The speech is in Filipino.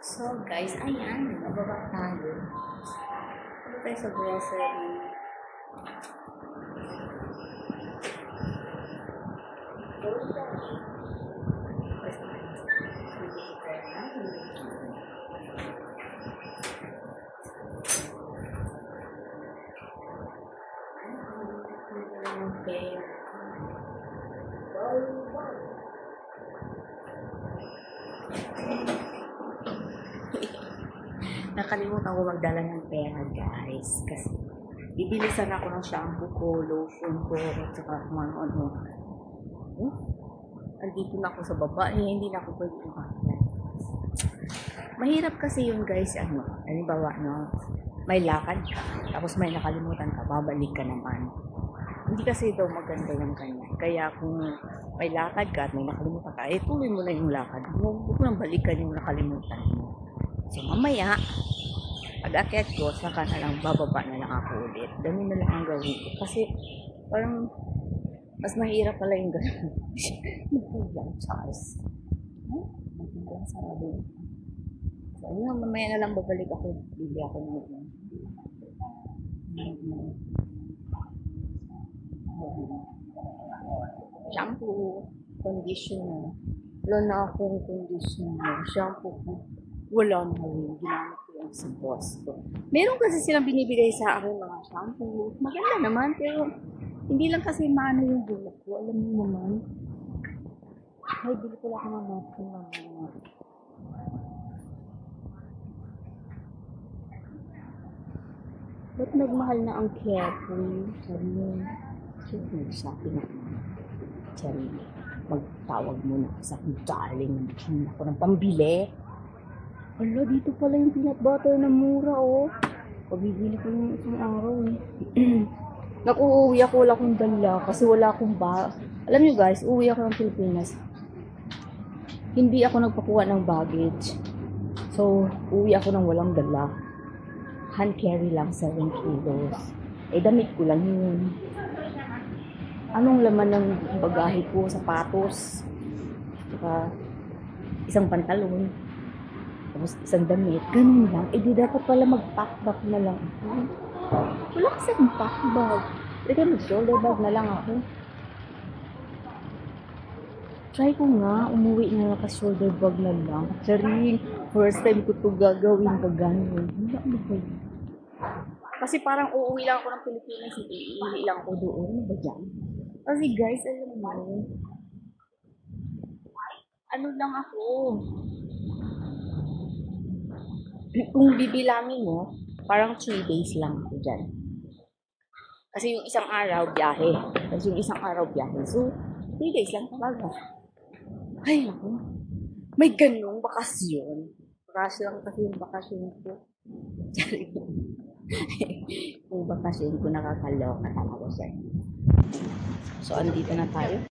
So, guys, ayan, nababa tayo. Ano tayo sa grocery? Okay. Nakalimutan ko magdala ng pera, guys. Kasi, bibilisan ako ng shampoo ko, lotion ko, at saka kung ano-ano. Oh, andito na ako sa baba. Eh, hindi na ako pwede umakyat. Mahirap kasi yun, guys. Ano, halimbawa, no, may lakad ka, tapos may nakalimutan ka, babalik ka naman. Hindi kasi daw maganda yung ganyan. Kaya kung may lakad ka at may nakalimutan ka, eh tuloy mo na yung lakad. Huwag mo nang balikan yung nakalimutan mo. So mamaya, pag akyat ko, saka na lang bababa na lang ako ulit. Ganun na lang ang gawin ko. Kasi parang mas mahirap pala yung ganun. Nagpulang Charles. Ay, nagpulang sarado. So, ayun, mamaya na lang babalik ako. Bili ako ng ng- shampoo, conditioner. Wala na akong conditioner. Shampoo ko. Wala na rin. Ginamit ko yung sa boss ko. Meron kasi silang binibigay sa akin mga shampoo. Maganda naman, pero hindi lang kasi maano yung bulak ko. Alam mo naman. Ay, bili ko lang ng napkin mamaya. Ba't nagmahal na ang carefree? Sabi mo, siyempre nag-shopping ako. Sabi magtawag muna ako sa darling, naghahin ako ng pambili. Ala, dito pala yung peanut butter na mura, oh. Pabibili ko yung isang araw, eh. Naku, uuwi ako, wala akong dala kasi wala akong ba... Alam niyo guys, uuwi ako ng Pilipinas. Hindi ako nagpakuha ng baggage. So, uuwi ako ng walang dala. Hand carry lang, 7 kilos. Eh, damit ko lang yun. Anong laman ng bagahe ko? Sapatos. Saka, isang pantalon. Tapos isang damit. Ganun lang. Eh, di dapat pala mag-pack bag na lang ako. Wala kasi akong pack bag. Lagay mag-shoulder bag na lang ako. Try ko nga, umuwi na lang ka-shoulder bag na lang. Charing, first time ko to gagawin ka ganun. Wala ano ba? Kasi parang uuwi lang ako ng Pilipinas, iuwi lang ako doon. Ano ba dyan? Kasi guys, alam mo, ano lang ako, kung bibilangin mo, parang 3 days lang ako dyan. Kasi yung isang araw, biyahe. Tapos yung isang araw, biyahe. So, 3 days lang talaga. Ay, naku. May ganong bakasyon. Rush lang kasi yung bakasyon ko. yung bakasyon ko nakakaloka talaga siya. So, andito na tayo.